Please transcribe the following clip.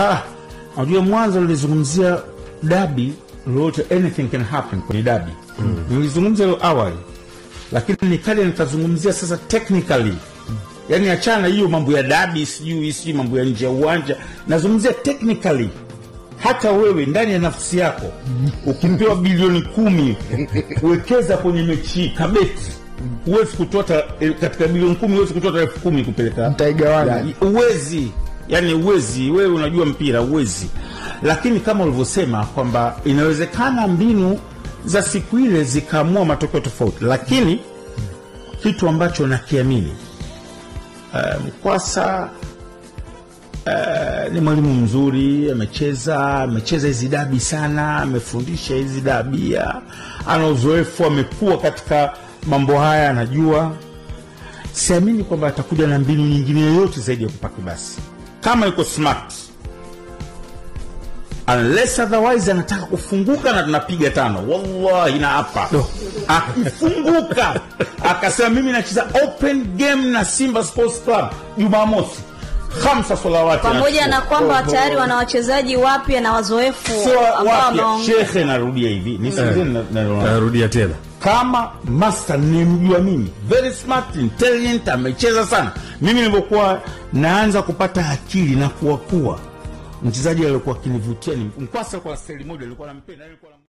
ah, unajua mwanzo nilizungumzia dabi lolote, anything can happen kwenye dabi. Mm. nilizungumzia hilo awali, lakini nikaja nikazungumzia sasa technically. Mm. yani achana hiyo mambo ya dabi sijui sijui mambo ya nje ya uwanja. Nazungumzia technically. Hata wewe ndani ya nafsi yako ukipewa bilioni kumi kuwekeza kwenye mechi kabeti. Huwezi kutoa katika bilioni kumi huwezi kutoa elfu kumi kupeleka. Mtaigawana, yani uwezi wewe unajua mpira uwezi. Lakini kama ulivyosema kwamba inawezekana mbinu za siku ile zikaamua matokeo tofauti. Lakini kitu ambacho nakiamini uh, mkwasa uh, ni mwalimu mzuri amecheza amecheza hizi dabi sana amefundisha hizi dabia ana uzoefu amekuwa katika mambo haya anajua. Siamini kwamba atakuja na mbinu nyingine yoyote zaidi ya kupaki basi kama yuko smart. Unless otherwise anataka kufunguka na tunapiga tano. Wallahi na hapa. No. akifunguka akasema mimi nacheza open game na simba sports club jumamosi. Hamsa solawati pamoja na kwamba tayari wana wachezaji wapya na wazoefu so, ambao wanaongea. wameongea. shekhe narudia hivi. Na- na- narudia tena kama master nimjua mimi very smart intelligent amecheza sana. Mimi nilipokuwa naanza kupata akili na kuwakuwa mchezaji aliyokuwa akinivutia ni mkwasa kwa staili moja alikuwa anampenda